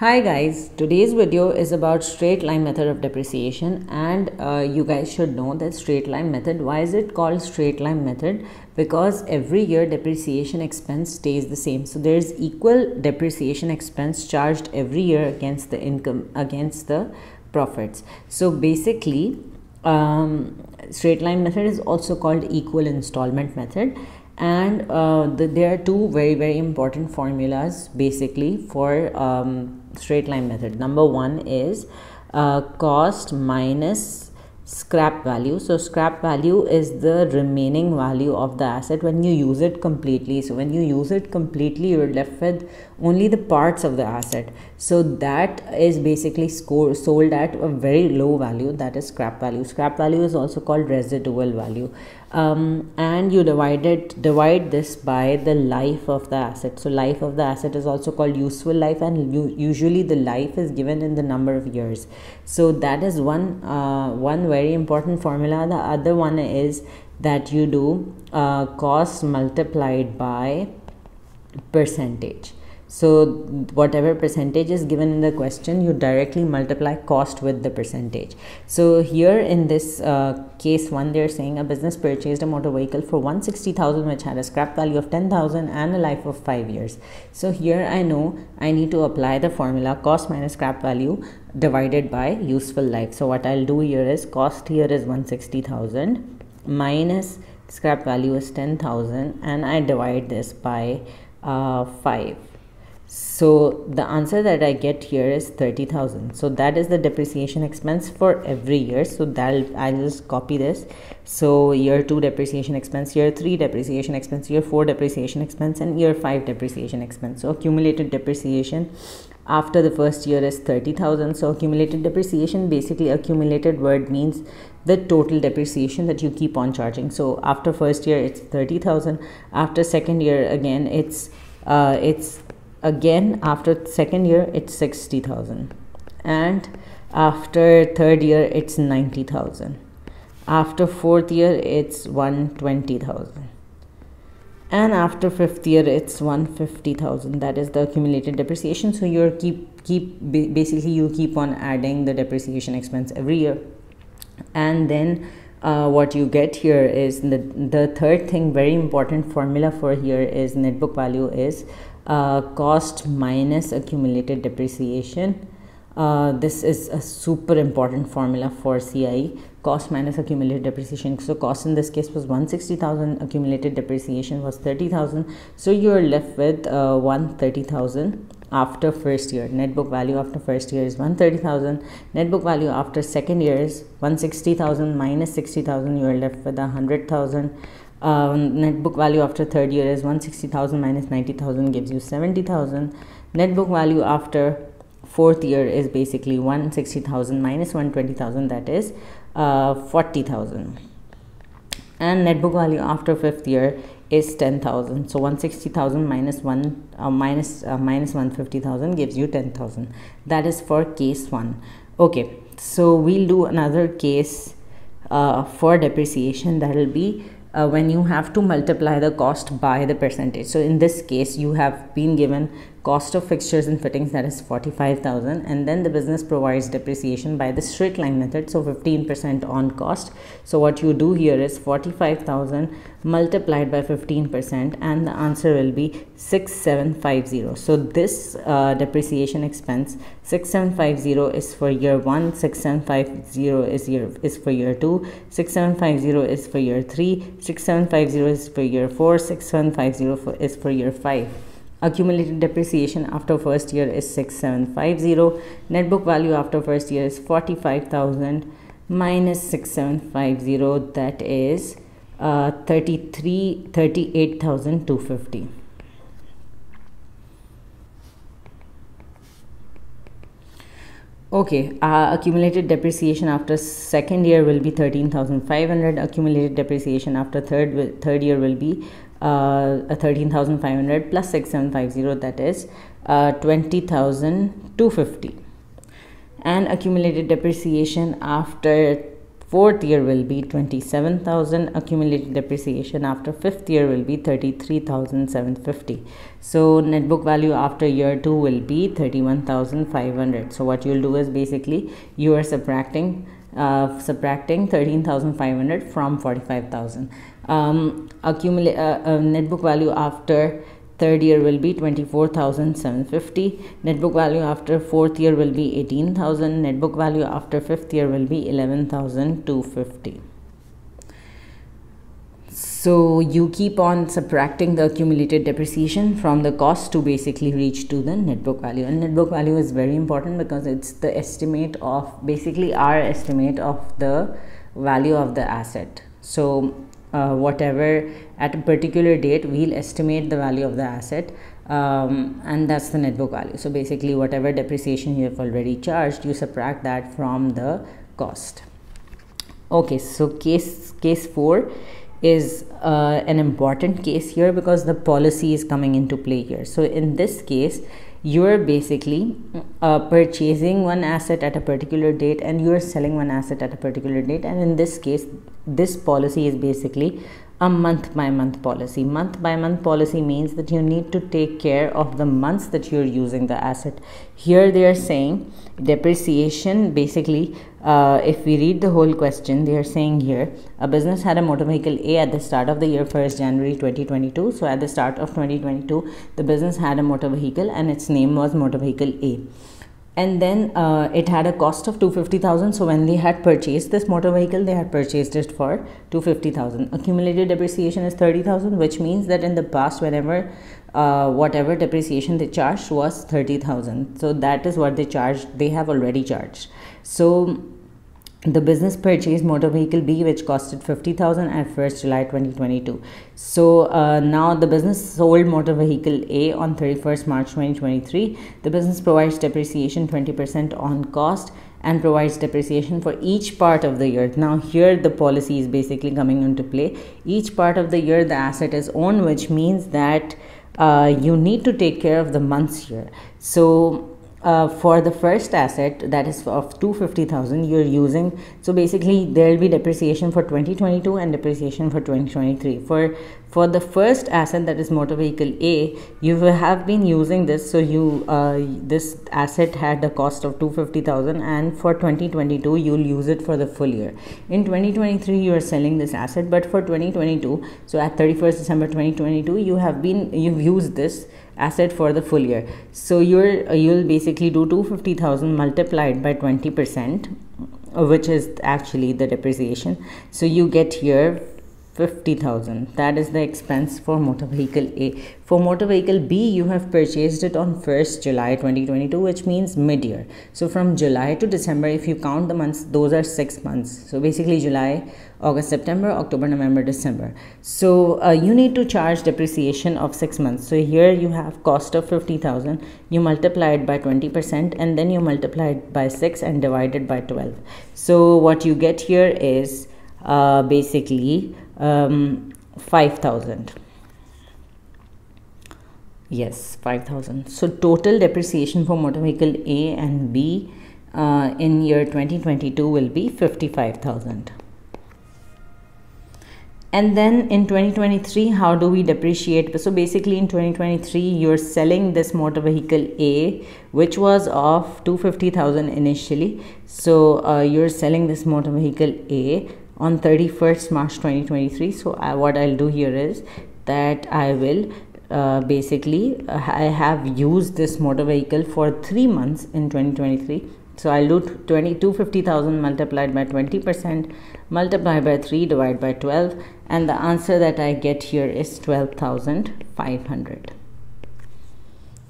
Hi guys, today's video is about straight line method of depreciation and uh, you guys should know that straight line method, why is it called straight line method? Because every year depreciation expense stays the same. So there's equal depreciation expense charged every year against the income, against the profits. So basically, um, straight line method is also called equal installment method and uh, the, there are two very very important formulas basically for um, straight line method. Number one is uh, cost minus scrap value. So scrap value is the remaining value of the asset when you use it completely. So when you use it completely you're left with only the parts of the asset. So that is basically score, sold at a very low value that is scrap value. Scrap value is also called residual value um, and you divide it divide this by the life of the asset. So life of the asset is also called useful life and usually the life is given in the number of years. So that is one uh, one very important formula. The other one is that you do uh, cost multiplied by percentage so whatever percentage is given in the question, you directly multiply cost with the percentage. So here in this uh, case one, they're saying a business purchased a motor vehicle for 160,000 which had a scrap value of 10,000 and a life of 5 years. So here I know I need to apply the formula cost minus scrap value divided by useful life. So what I'll do here is cost here is 160,000 minus scrap value is 10,000 and I divide this by uh, 5 so the answer that I get here is 30,000. So that is the depreciation expense for every year. So that I'll just copy this. So year 2 depreciation expense, year 3 depreciation expense, year 4 depreciation expense and year 5 depreciation expense. So accumulated depreciation after the first year is 30,000. So accumulated depreciation basically accumulated word means the total depreciation that you keep on charging. So after first year it's 30,000. After second year again it's uh, it's again after second year it's 60000 and after third year it's 90000 after fourth year it's 120000 and after fifth year it's 150000 that is the accumulated depreciation. So you're keep keep basically you keep on adding the depreciation expense every year. And then uh, what you get here is the the third thing very important formula for here is net book value is uh, cost minus accumulated depreciation. Uh, this is a super important formula for CIE cost minus accumulated depreciation. So cost in this case was 160,000 accumulated depreciation was 30,000 so you're left with uh, 130,000 after first year. Net book value after first year is 130,000 net book value after second year is 160,000 minus 60,000 you're left with 100,000 um, net book value after third year is 160,000 minus 90,000 gives you 70,000 net book value after fourth year is basically 160,000 minus 120,000 that is uh, 40,000 and net book value after fifth year is 10,000 so 160,000 minus 1 uh, minus, uh, minus 150,000 gives you 10,000 that is for case 1 okay so we'll do another case uh, for depreciation. That will be uh, when you have to multiply the cost by the percentage. So in this case, you have been given cost of fixtures and fittings that is 45,000 and then the business provides depreciation by the straight line method so 15% on cost. So what you do here is 45,000 multiplied by 15% and the answer will be 6750 so this uh, depreciation expense 6750 is for year 1 6750 is year is for year 2 6750 is for year 3 6750 is for year 4 6750 is for year 5 accumulated depreciation after first year is 6750 net book value after first year is 45000 minus 6750 that is uh, 33 38250 okay uh, accumulated depreciation after second year will be 13500 accumulated depreciation after third third year will be uh, 13500 plus 6750 that is uh, 20250 and accumulated depreciation after fourth year will be 27000 accumulated depreciation after fifth year will be 33750 so net book value after year 2 will be 31500 so what you'll do is basically you are subtracting uh, subtracting 13500 from 45000 um, accumulate uh, uh, net book value after third year will be 24750 net book value after fourth year will be 18000 net book value after fifth year will be 11250 so you keep on subtracting the accumulated depreciation from the cost to basically reach to the net book value. And net book value is very important because it's the estimate of basically our estimate of the value of the asset. So uh, whatever at a particular date we'll estimate the value of the asset um, and that's the net book value. So basically whatever depreciation you have already charged you subtract that from the cost. Okay so case case 4 is uh, an important case here because the policy is coming into play here. So in this case you're basically uh, purchasing one asset at a particular date and you're selling one asset at a particular date. And in this case this policy is basically a month by month policy. Month by month policy means that you need to take care of the months that you're using the asset. Here they are saying depreciation basically uh, if we read the whole question they are saying here a business had a motor vehicle a at the start of the year 1st january 2022 so at the start of 2022 the business had a motor vehicle and its name was motor vehicle a and then uh, it had a cost of 250000 so when they had purchased this motor vehicle they had purchased it for 250000 accumulated depreciation is 30000 which means that in the past whenever uh, whatever depreciation they charged was 30000 so that is what they charged they have already charged. So the business purchased motor vehicle B which costed 50,000 at 1st July 2022. So uh, now the business sold motor vehicle A on 31st March 2023. The business provides depreciation 20% on cost and provides depreciation for each part of the year. Now here the policy is basically coming into play. Each part of the year the asset is owned which means that uh, you need to take care of the months here. So uh, for the first asset that is of 250000 you're using so basically there will be depreciation for 2022 and depreciation for 2023 for for the first asset that is motor vehicle a you have been using this. So you uh, this asset had a cost of 250000 and for 2022 you'll use it for the full year. In 2023 you are selling this asset but for 2022 so at 31st december 2022 you have been you've used this asset for the full year. So you're you'll basically do 250000 multiplied by 20 percent which is actually the depreciation. So you get here 50,000 that is the expense for motor vehicle A. For motor vehicle B you have purchased it on 1st July 2022 which means mid-year. So from July to December if you count the months those are 6 months. So basically July August September October November December. So uh, you need to charge depreciation of 6 months. So here you have cost of 50,000 you multiply it by 20% and then you multiply it by 6 and divide it by 12 so what you get here is uh, basically um, 5000 yes 5000 so total depreciation for motor vehicle a and b uh, in year 2022 will be 55000 and then in 2023 how do we depreciate? So basically in 2023 you're selling this motor vehicle a which was of 250000 initially. So uh, you're selling this motor vehicle a on 31st March 2023 so I, what I'll do here is that I will uh, basically uh, I have used this motor vehicle for three months in 2023 so I'll do 2250,000 multiplied by 20% multiplied by 3 divided by 12 and the answer that I get here is 12,500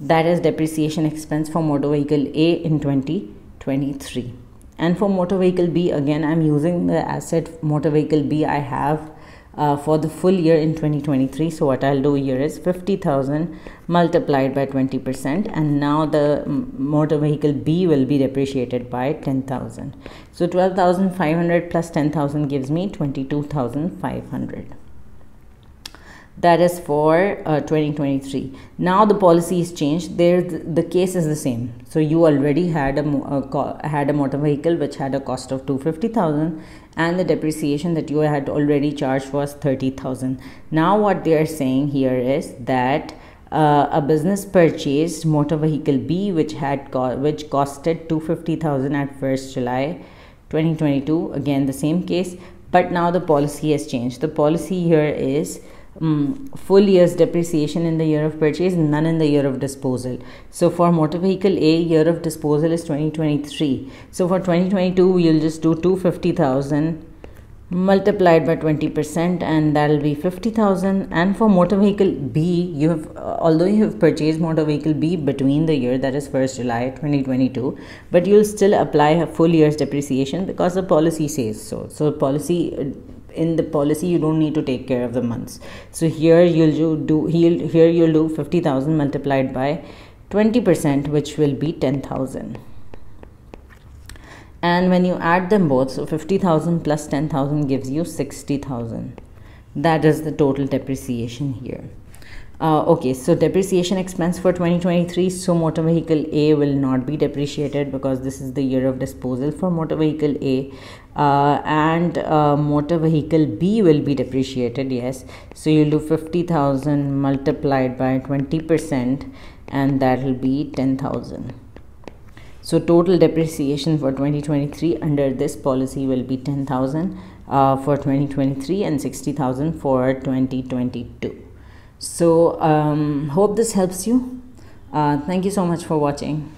that is depreciation expense for motor vehicle A in 2023 and for motor vehicle b again i'm using the asset motor vehicle b i have uh, for the full year in 2023 so what i'll do here is 50000 multiplied by 20 percent and now the motor vehicle b will be depreciated by 10000 so 12500 plus 10000 gives me 22500 that is for uh, 2023 now the policy is changed. There the, case is the same. So you already had a, a had a motor vehicle which had a cost of 250000 and the depreciation that you had already charged was 30000 now what they are saying here is that uh, a business purchased motor vehicle B which had co- which costed 250,000 at 1st July 2022 again the same case but now the policy has changed. The policy here is um, full year's depreciation in the year of purchase none in the year of disposal. So for motor vehicle a year of disposal is 2023 so for 2022 we'll just do 250000 multiplied by 20% and that'll be 50000 and for motor vehicle b you have uh, although you have purchased motor vehicle b between the year that is 1st july 2022 but you'll still apply a full year's depreciation because the policy says so. So policy uh, in the policy you don't need to take care of the months. So here you'll do here you'll do 50000 multiplied by 20% which will be 10000 and when you add them both so 50000 plus 10000 gives you 60000 that is the total depreciation here uh, okay so depreciation expense for 2023 so motor vehicle a will not be depreciated because this is the year of disposal for motor vehicle a. Uh, and uh, motor vehicle b will be depreciated yes. So you'll do 50000 multiplied by 20 percent and that will be 10000 so total depreciation for 2023 under this policy will be 10000 uh, for 2023 and 60000 for 2022 so um, hope this helps you. Uh, thank you so much for watching